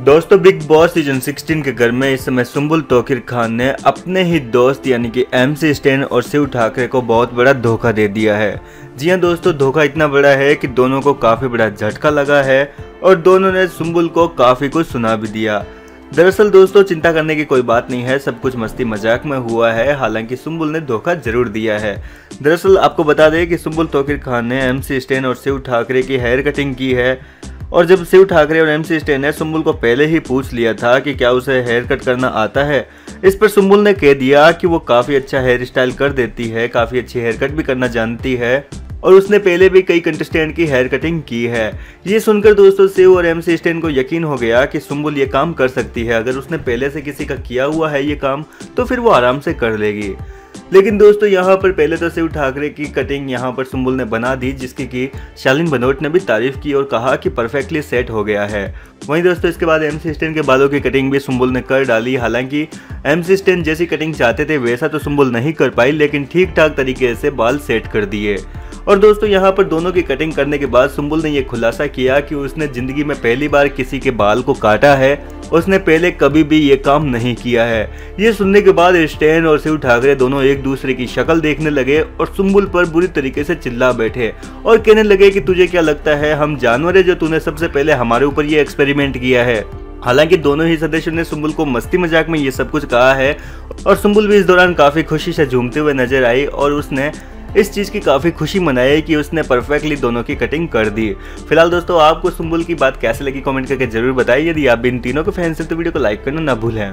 दोस्तों big boss season 16 के घर में इस समय सुम्बुल तोकिर खान ने अपने ही दोस्त, यानी कि एम सी स्टैन और शिव ठाकरे को बहुत बड़ा धोखा दे दिया है। जी हाँ दोस्तों, धोखा इतना बड़ा है कि दोनों को काफ़ी बड़ा झटका लगा है और दोनों ने सुम्बुल को काफ़ी कुछ सुना भी दिया। दरअसल दोस्तों, चिंता करने की कोई बात नहीं है, सब कुछ मस्ती मज़ाक में हुआ है, हालाँकि सुम्बुल ने धोखा ज़रूर दिया है। दरअसल आपको बता दें कि सुम्बुल तोकिर खान ने एम सी स्टैन और शिव ठाकरे की हेयर कटिंग की है। और जब शिव ठाकरे और एम सी स्टेन ने सुम्बुल को पहले ही पूछ लिया था कि क्या उसे हेयर कट करना आता है, इस पर सुम्बुल ने कह दिया कि वो काफ़ी अच्छा हेयर स्टाइल कर देती है, काफ़ी अच्छी हेयर कट भी करना जानती है, और उसने पहले भी कई कंटेस्टेंट की हेयर कटिंग की है। ये सुनकर दोस्तों शिव और एम सी स्टेन को यकीन हो गया कि सुम्बुल ये काम कर सकती है। अगर उसने पहले से किसी का किया हुआ है ये काम तो फिर वो आराम से कर लेगी। लेकिन दोस्तों, यहाँ पर पहले तो शिव ठाकरे की कटिंग यहाँ पर सुम्बुल ने बना दी, जिसकी की शालीन बनोट ने भी तारीफ़ की और कहा कि परफेक्टली सेट हो गया है। वहीं दोस्तों, इसके बाद एम सी के बालों की कटिंग भी सुम्बुल ने कर डाली। हालाँकि एम सी जैसी कटिंग चाहते थे, वैसा तो सुम्बुल नहीं कर पाई, लेकिन ठीक ठाक तरीके से बाल सेट कर दिए। और दोस्तों, यहाँ पर दोनों की कटिंग करने के बाद सुम्बुल ने यह खुलासा किया कि उसने ज़िंदगी में पहली बार किसी के बाल को काटा है। उसने पहले कभी भी ये काम नहीं किया है। ये सुनने के बाद स्टैन और शिव ठाकरे दोनों एक दूसरे की शक्ल देखने लगे और सुम्बुल पर बुरी तरीके से चिल्ला बैठे और कहने लगे कि तुझे क्या लगता है, हम जानवर है जो तूने सबसे पहले हमारे ऊपर ये एक्सपेरिमेंट किया है। हालाँकि दोनों ही सदस्यों ने सुम्बुल को मस्ती मज़ाक में ये सब कुछ कहा है और सुम्बुल भी इस दौरान काफ़ी खुशी से झूमते हुए नज़र आई और उसने इस चीज़ की काफ़ी खुशी मनाई कि उसने परफेक्टली दोनों की कटिंग कर दी। फ़िलहाल दोस्तों, आपको सुम्बुल की बात कैसे लगी कमेंट करके ज़रूर बताइए। यदि आप इन तीनों के फैंस हैं तो वीडियो को लाइक करना ना भूलें।